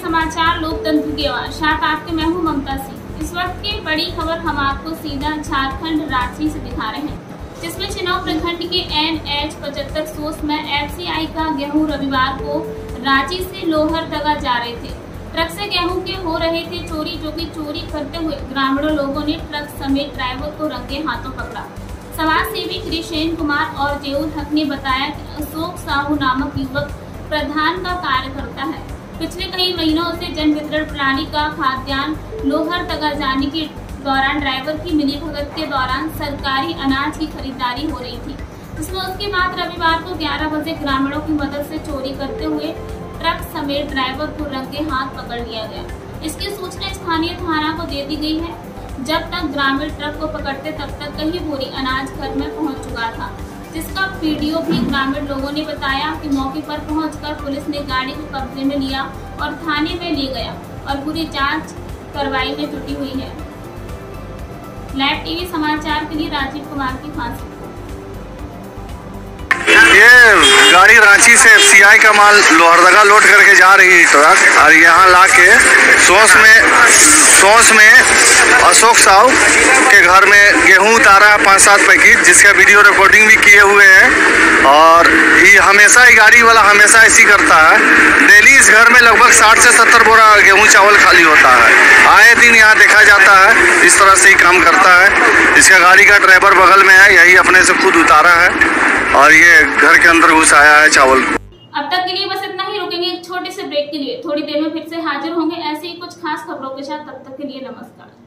समाचार लोकतंत्र की आवाज़ साथ आपके, मैं हूँ ममता सिंह। इस वक्त की बड़ी खबर हम आपको सीधा झारखंड रांची से दिखा रहे हैं। जिसमें चिनाव प्रखंड के एन एच पचहत्तर सोस में एफसीआई का गेहूँ रविवार को रांची से लोहर दगा जा रहे थे। ट्रक से गेहूँ के हो रहे थे चोरी, जो कि चोरी करते हुए ग्रामीणों लोगों ने ट्रक समेत ड्राइवर को रंगे हाथों पकड़ा। समाज सेवी कृषेन कुमार और जेउल हक ने बताया कि अशोक साहू नामक युवक प्रधान का कार्य करता है। पिछले कई महीनों से जन वितरण प्रणाली का खाद्यान्न लोहर तगा जाने के दौरान ड्राइवर की मिली भगत के दौरान सरकारी अनाज की खरीदारी हो रही थी। जिसमें उसके बाद रविवार को 11 बजे ग्रामीणों की मदद से चोरी करते हुए ट्रक समेत ड्राइवर को रंगे हाथ पकड़ लिया गया। इसकी सूचना स्थानीय थाना को दे दी गई है। जब तक ग्रामीण ट्रक को पकड़ते तब तक कई बोरी अनाज घर में पहुँच चुका था। जिसका वीडियो भी ग्रामीण लोगों ने बताया कि मौके पर पहुंचकर पुलिस ने गाड़ी को कब्जे में लिया और थाने में ले गया और पूरी जाँच कार्रवाई में जुटी हुई है। लाइव टीवी समाचार के लिए राजीव कुमार की फांसी। ये गाड़ी रांची से एफसीआई का माल लोहरदगा लोड करके जा रही है ट्रक और यहाँ ला के सोस में सोस में अशोक साहू के घर में गेहूँ उतारा है पाँच सात पैकेट, जिसका वीडियो रिकॉर्डिंग भी किए हुए हैं। और ये हमेशा ही गाड़ी वाला हमेशा ऐसी करता है। डेली इस घर में लगभग साठ से सत्तर बोरा गेहूँ, चावल खाली होता है। आए दिन यहाँ देखा जाता है, इस तरह से ही काम करता है। इसका गाड़ी का ड्राइवर बगल में है, यही अपने से खुद उतारा है। और ये घर के अंदर घुस आया है चावल। अब तक के लिए बस इतना ही, रुकेंगे एक छोटे से ब्रेक के लिए। थोड़ी देर में फिर से हाजिर होंगे, ऐसे ही कुछ खास खबरों के साथ। तब तक के लिए नमस्कार।